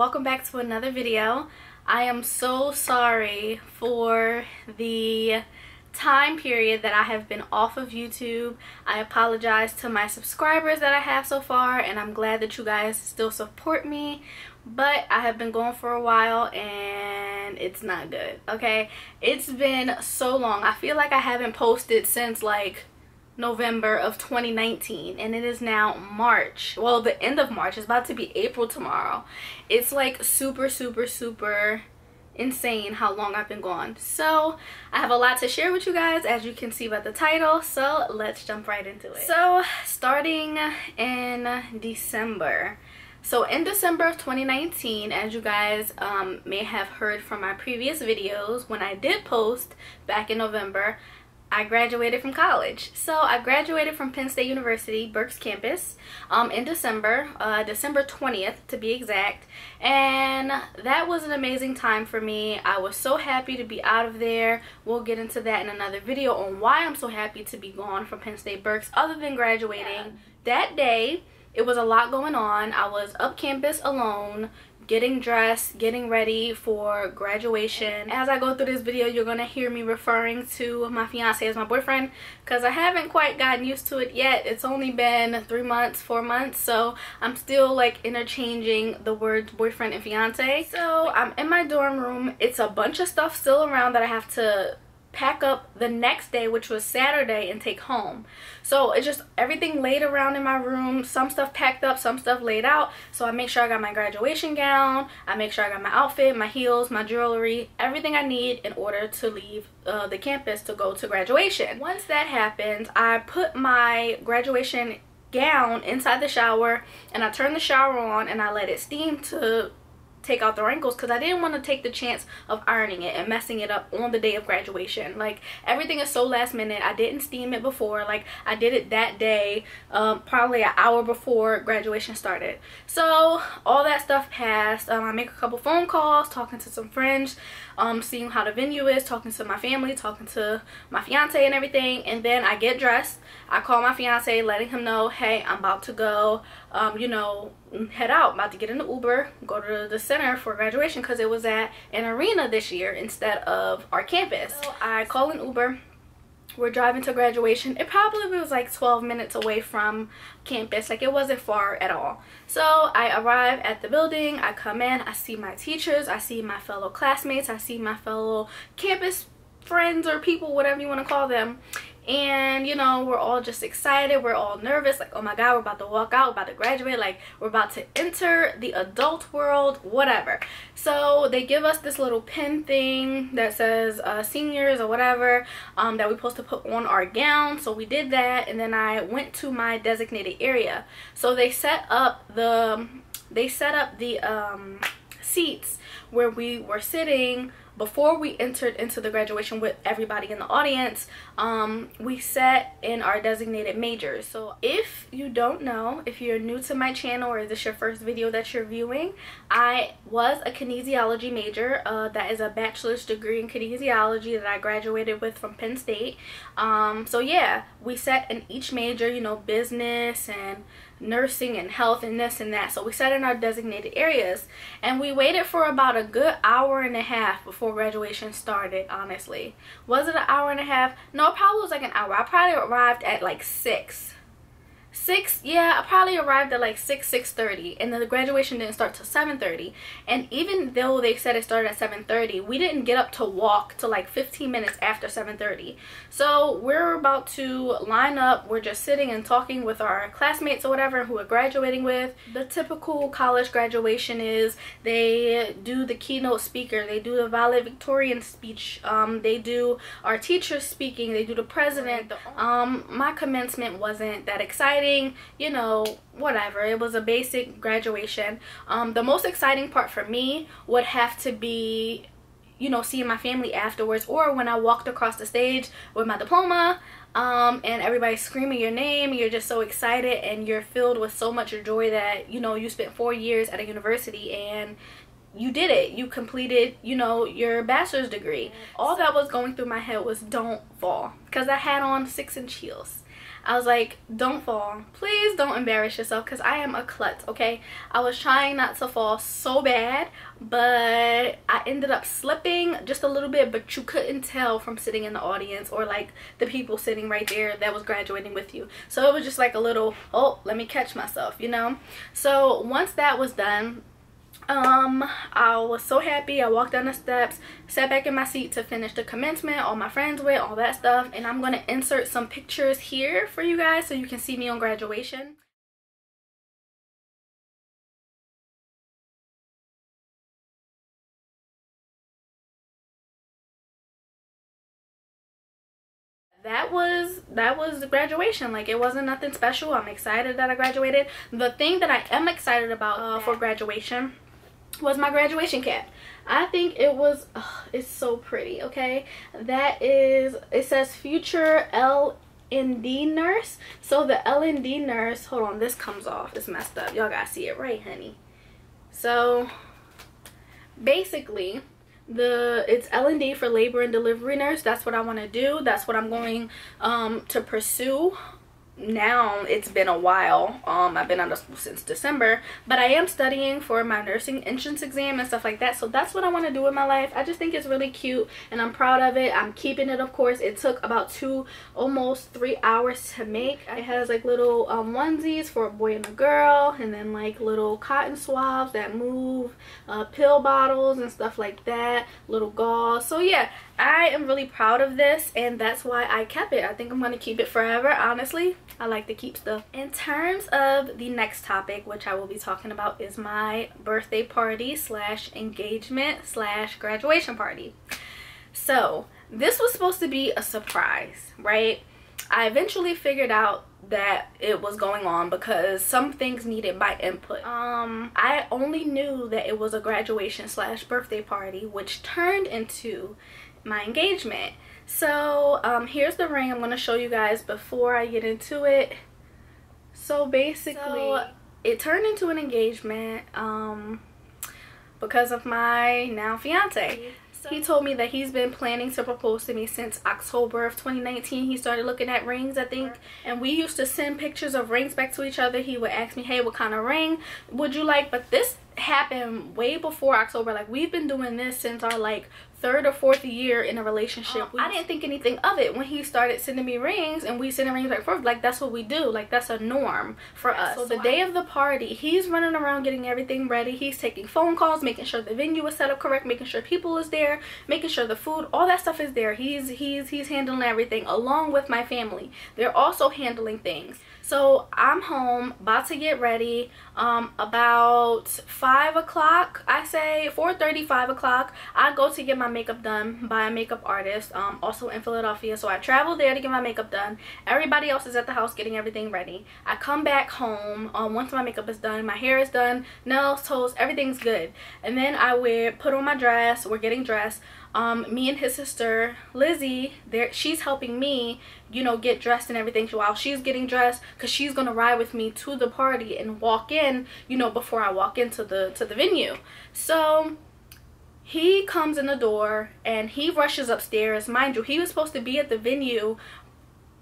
welcome back to another video. I am so sorry for the time period that i have been off of youtube. I apologize to my subscribers that i have so far and i'm glad that you guys still support me. But i have been going for a while and it's not good okay? It's been so long. I feel like i haven't posted since like November of 2019 and it is now March. Well the end of March. Is about to be April tomorrow. It's like super super super insane how long I've been gone. So I have a lot to share with you guys as you can see by the title so let's jump right into it. So starting in December. So in December of 2019, as you guys um, may have heard from my previous videos, when I did post back in November, I graduated from college. So I graduated from Penn State University, Berks campus, um, in December, uh, December 20th to be exact. And that was an amazing time for me. I was so happy to be out of there. We'll get into that in another video on why I'm so happy to be gone from Penn State Berks other than graduating. Yeah. That day, it was a lot going on. I was up campus alone, getting dressed, getting ready for graduation. As I go through this video, you're going to hear me referring to my fiance as my boyfriend because I haven't quite gotten used to it yet. It's only been three months, four months, so I'm still like interchanging the words boyfriend and fiance. So I'm in my dorm room. It's a bunch of stuff still around that I have to pack up the next day which was Saturday and take home. So it's just everything laid around in my room some stuff packed up some stuff laid out. So I make sure I got my graduation gown I make sure I got my outfit my heels my jewelry everything I need in order to leave uh, the campus to go to graduation. Once that happens I put my graduation gown inside the shower and I turn the shower on and I let it steam to take out the wrinkles because I didn't want to take the chance of ironing it and messing it up on the day of graduation. Like everything is so last minute. I didn't steam it before. Like I did it that day, um, probably an hour before graduation started. So all that stuff passed. Um, I make a couple phone calls, talking to some friends, um, seeing how the venue is, talking to my family, talking to my fiance and everything. And then I get dressed. I call my fiance, letting him know, hey, I'm about to go, um, you know, head out. I'm about to get in the Uber, go to the center for graduation because it was at an arena this year instead of our campus. So I call an Uber. We're driving to graduation. It probably was like 12 minutes away from campus. Like it wasn't far at all. So I arrive at the building. I come in. I see my teachers. I see my fellow classmates. I see my fellow campus friends or people, whatever you want to call them and you know we're all just excited we're all nervous like oh my god we're about to walk out about to graduate like we're about to enter the adult world whatever. So they give us this little pin thing that says uh, seniors or whatever um, that we're supposed to put on our gown. So we did that and then I went to my designated area. So they set up the they set up the um, seats where we were sitting before we entered into the graduation with everybody in the audience um, we sat in our designated majors. So if you don't know if you're new to my channel or is this your first video that you're viewing I was a kinesiology major uh, that is a bachelor's degree in kinesiology that I graduated with from Penn State. Um, so yeah we sat in each major you know business and nursing and health and this and that. So we sat in our designated areas and we waited for about a good hour and a half before graduation started, honestly. Was it an hour and a half? No, it probably was like an hour. I probably arrived at like 6 six yeah i probably arrived at like 6 6 30 and the graduation didn't start till 7 30 and even though they said it started at 7 30 we didn't get up to walk till like 15 minutes after 7 30 so we're about to line up. We're just sitting and talking with our classmates or whatever who are graduating with. The typical college graduation is they do the keynote speaker. They do the valedictorian speech. Um, they do our teachers speaking. They do the president. Um, my commencement wasn't that exciting exciting, you know, whatever. It was a basic graduation. Um, the most exciting part for me would have to be you know seeing my family afterwards or when I walked across the stage with my diploma um, and everybody's screaming your name you're just so excited and you're filled with so much joy that you know you spent four years at a university and you did it. You completed, you know, your bachelor's degree. All that was going through my head was don't fall because I had on six inch heels. I was like, don't fall. Please don't embarrass yourself because I am a klutz, okay? I was trying not to fall so bad, but I ended up slipping just a little bit, but you couldn't tell from sitting in the audience or like the people sitting right there that was graduating with you. So it was just like a little, oh, let me catch myself, you know? So once that was done, um i was so happy. I walked down the steps sat back in my seat to finish the commencement all my friends with all that stuff and i'm going to insert some pictures here for you guys so you can see me on graduation. That was that was graduation. Like it wasn't nothing special. I'm excited that i graduated. The thing that i am excited about uh, for graduation was my graduation cap. I think it was, it's so pretty, okay? That is, it says future L&D nurse. So the L&D nurse, hold on, this comes off. It's messed up. Y'all gotta see it right, honey. So basically, the it's L&D for labor and delivery nurse. That's what I want to do. That's what I'm going um, to pursue now it's been a while. Um i've been out of school since december but i am studying for my nursing entrance exam and stuff like that. So that's what i want to do with my life. I just think it's really cute and i'm proud of it. I'm keeping it of course. It took about two almost three hours to make. It has like little um, onesies for a boy and a girl and then like little cotton swabs that move uh, pill bottles and stuff like that little gauze. So yeah I am really proud of this and that's why I kept it. I think I'm going to keep it forever, honestly. I like to keep stuff. In terms of the next topic, which I will be talking about, is my birthday party slash engagement slash graduation party. So, this was supposed to be a surprise, right? I eventually figured out that it was going on because some things needed my input. Um, I only knew that it was a graduation slash birthday party, which turned into my engagement. So um, here's the ring I'm going to show you guys before I get into it. So basically, so it turned into an engagement um, because of my now fiance. He told me that he's been planning to propose to me since October of 2019. He started looking at rings, I think. And we used to send pictures of rings back to each other. He would ask me, hey, what kind of ring would you like? But this happened way before October. Like, we've been doing this since our, like, third or fourth year in a relationship. Um, I didn't think anything of it when he started sending me rings and we sending rings back and forth. Like that's what we do. Like that's a norm for us. So, so the day of the party, he's running around getting everything ready. He's taking phone calls, making sure the venue is set up correct, making sure people is there, making sure the food, all that stuff is there. He's he's he's handling everything along with my family. They're also handling things. So I'm home, about to get ready. Um, about 5 o'clock, I say 4.30, 5 o'clock. I go to get my makeup done by a makeup artist, um, also in Philadelphia. So I travel there to get my makeup done. Everybody else is at the house getting everything ready. I come back home um, once my makeup is done. My hair is done, nails, toes, everything's good. And then I wear, put on my dress. We're getting dressed um, me and his sister Lizzie, there she's helping me, you know, get dressed and everything while she's getting dressed because she's gonna ride with me to the party and walk in, you know, before I walk into the to the venue. So he comes in the door and he rushes upstairs. Mind you, he was supposed to be at the venue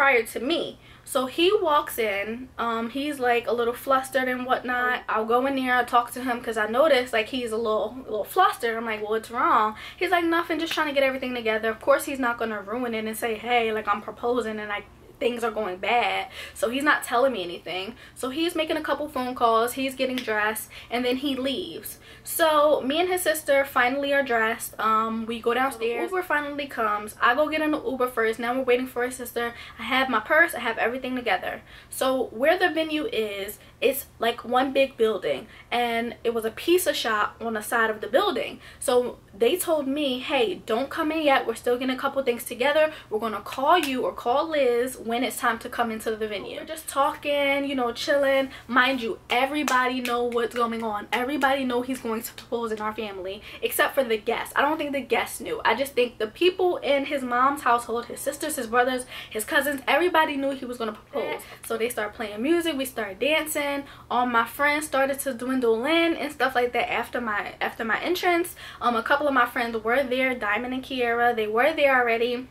prior to me. So he walks in, um, he's like a little flustered and whatnot. I'll go in there, I'll talk to him because I noticed like he's a little, a little flustered. I'm like, well, what's wrong? He's like, nothing, just trying to get everything together. Of course, he's not going to ruin it and say, hey, like I'm proposing and I things are going bad so he's not telling me anything. So he's making a couple phone calls he's getting dressed and then he leaves. So me and his sister finally are dressed um we go downstairs. Uber finally comes. I go get the uber first now we're waiting for his sister. I have my purse i have everything together. So where the venue is it's like one big building and it was a pizza shop on the side of the building so they told me hey don't come in yet we're still getting a couple things together we're gonna call you or call liz when it's time to come into the venue. We're just talking, you know, chilling. Mind you, everybody know what's going on. Everybody know he's going to propose in our family, except for the guests. I don't think the guests knew. I just think the people in his mom's household, his sisters, his brothers, his cousins, everybody knew he was going to propose. So they start playing music, we start dancing. All my friends started to dwindle in and stuff like that after my after my entrance. Um, a couple of my friends were there, Diamond and Kiera. They were there already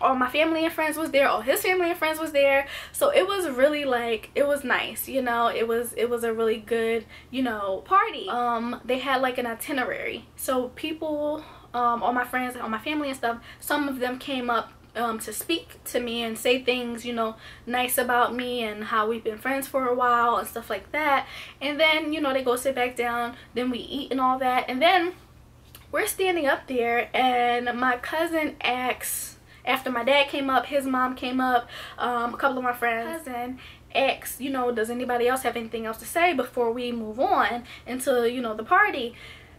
all my family and friends was there all his family and friends was there so it was really like it was nice you know it was it was a really good you know party um they had like an itinerary so people um all my friends all my family and stuff some of them came up um, to speak to me and say things, you know, nice about me and how we've been friends for a while and stuff like that. And then, you know, they go sit back down, then we eat and all that. And then we're standing up there and my cousin asks after my dad came up his mom came up um, a couple of my friends and asked you know does anybody else have anything else to say before we move on into you know the party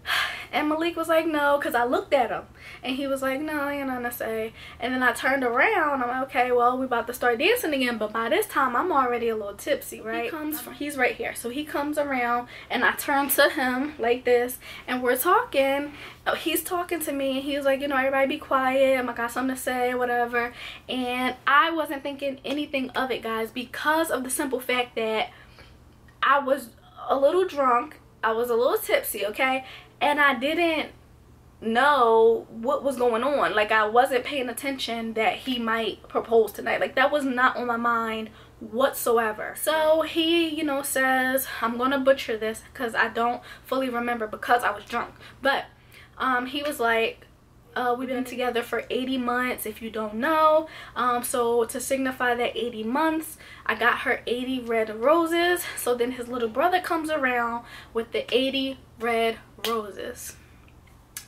and Malik was like, no, because I looked at him. And he was like, no, you know what to say. And then I turned around. I'm like, okay, well, we about to start dancing again. But by this time, I'm already a little tipsy, right? He comes from, he's right here. So he comes around and I turn to him like this. And we're talking. Oh, he's talking to me. And he's like, you know, everybody be quiet. I'm like, I got something to say, whatever. And I wasn't thinking anything of it, guys, because of the simple fact that I was a little drunk. I was a little tipsy, okay? And I didn't know what was going on. Like I wasn't paying attention that he might propose tonight. Like that was not on my mind whatsoever. So he you know says I'm gonna butcher this because I don't fully remember because I was drunk. But um he was like uh, we've been together for 80 months if you don't know. Um, so to signify that 80 months I got her 80 red roses. So then his little brother comes around with the 80 red roses.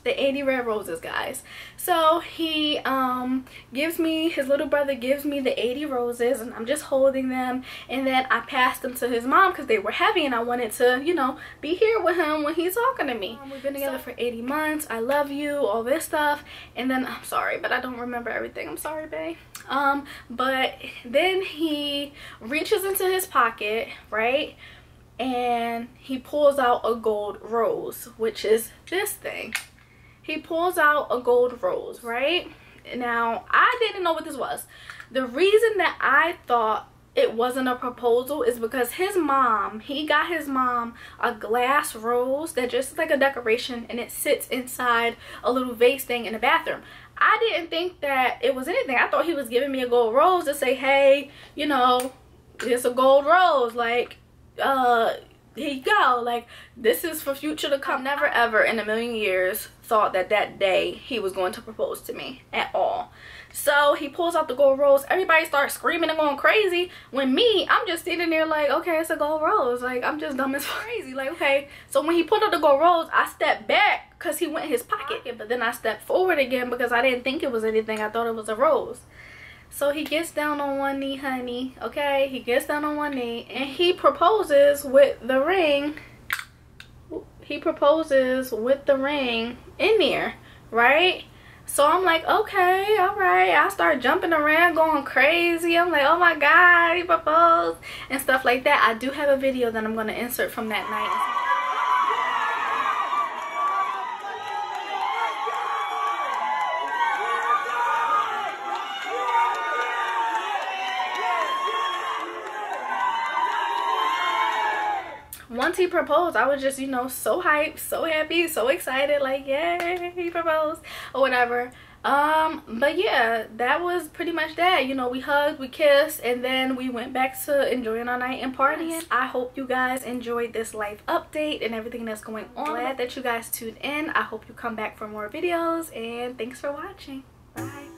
The 80 red roses guys. So he um gives me his little brother gives me the 80 roses and i'm just holding them and then i passed them to his mom because they were heavy and i wanted to you know be here with him when he's talking to me. Um, we've been together so, for 80 months. I love you all this stuff. And then i'm sorry but i don't remember everything. I'm sorry babe. Um but then he reaches into his pocket right and he pulls out a gold rose which is this thing. He pulls out a gold rose right? Now i didn't know what this was. The reason that i thought it wasn't a proposal is because his mom he got his mom a glass rose that just like a decoration and it sits inside a little vase thing in the bathroom. I didn't think that it was anything. I thought he was giving me a gold rose to say hey you know it's a gold rose like uh here you go. Like this is for future to come. Never ever in a million years thought that that day he was going to propose to me at all. So he pulls out the gold rose. Everybody starts screaming and going crazy. When me i'm just sitting there like okay it's a gold rose. Like i'm just dumb as crazy. Like okay. So when he pulled out the gold rose i stepped back because he went in his pocket. But then i stepped forward again because i didn't think it was anything. I thought it was a rose so he gets down on one knee, honey. Okay, he gets down on one knee and he proposes with the ring. He proposes with the ring in there, right? So I'm like, okay, all right. I start jumping around, going crazy. I'm like, oh my God, he proposed and stuff like that. I do have a video that I'm going to insert from that night. Once he proposed i was just you know so hyped so happy so excited like yay he proposed or whatever. Um but yeah that was pretty much that. You know we hugged we kissed and then we went back to enjoying our night and partying. I hope you guys enjoyed this life update and everything that's going on. Glad that you guys tuned in. I hope you come back for more videos and thanks for watching. Bye